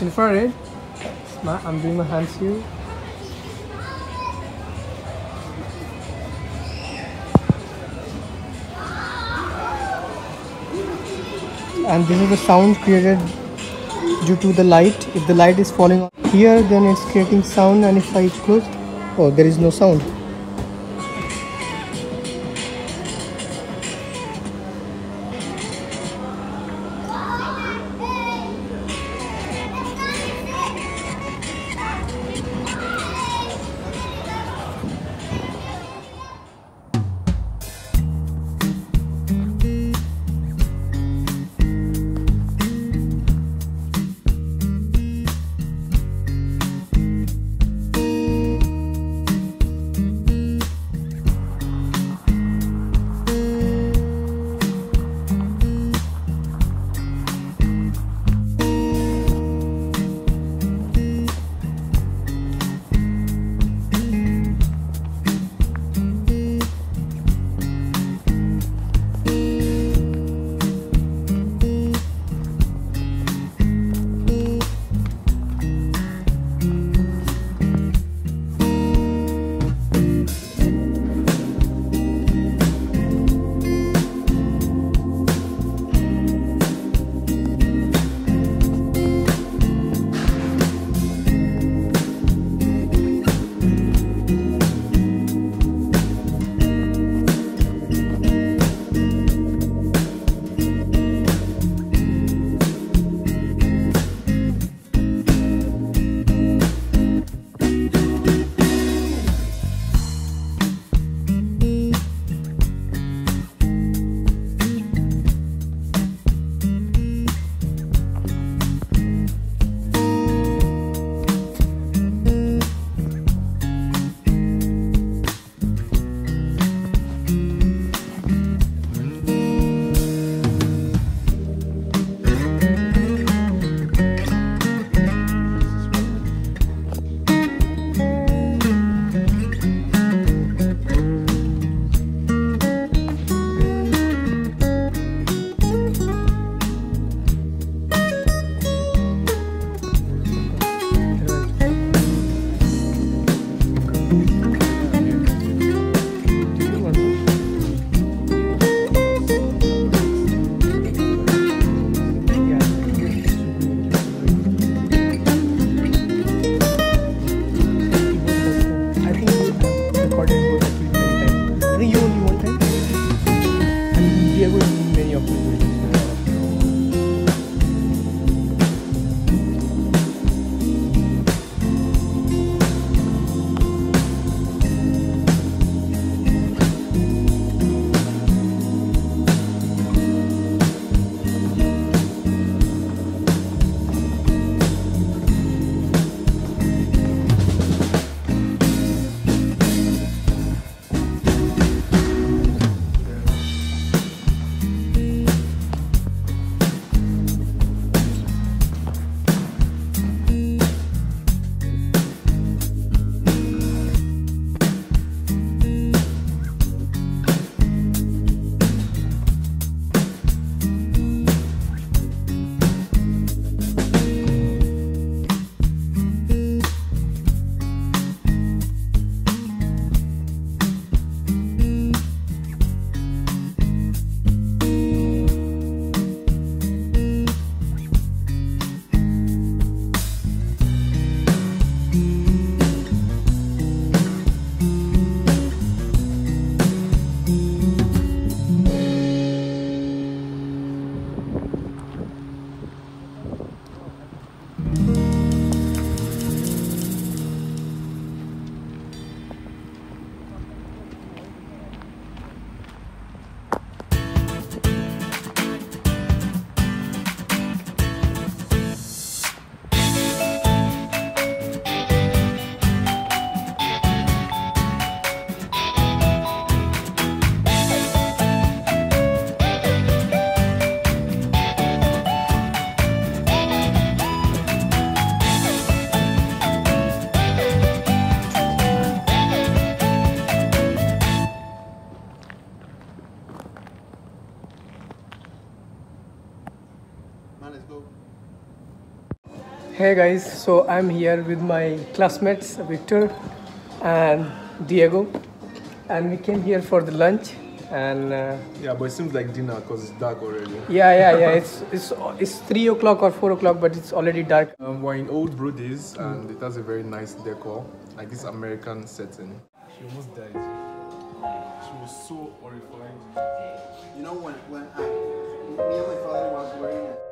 It's infrared. Eh? My, I'm doing my hands here. And this is the sound created due to the light. If the light is falling here, then it's creating sound. And if I close, oh, there is no sound. Hey guys, so I'm here with my classmates Victor and Diego, and we came here for the lunch. And uh, Yeah, but it seems like dinner because it's dark already. yeah, yeah, yeah, it's it's it's three o'clock or four o'clock, but it's already dark. Um, we're in Old Brody's and it has a very nice decor, like this American setting. She almost died. She was so horrified. You know when when I, me and my father was wearing a